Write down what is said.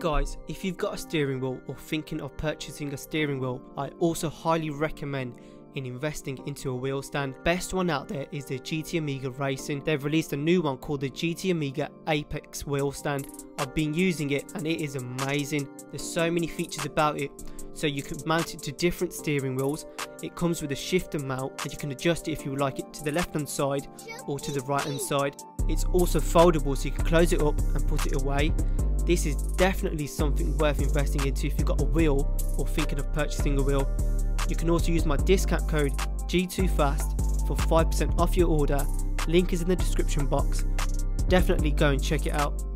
Guys, if you've got a steering wheel or thinking of purchasing a steering wheel, I also highly recommend in investing into a wheel stand. Best one out there is the GT Omega Racing. They've released a new one called the GT Omega Apex wheel stand. I've been using it and it is amazing. There's so many features about it. So you can mount it to different steering wheels. It comes with a shifter mount and you can adjust it if you would like it to the left hand side or to the right hand side. It's also foldable so you can close it up and put it away. This is definitely something worth investing into if you've got a wheel or thinking of purchasing a wheel. You can also use my discount code Gtoofast for 5% off your order. Link is in the description box. Definitely go and check it out.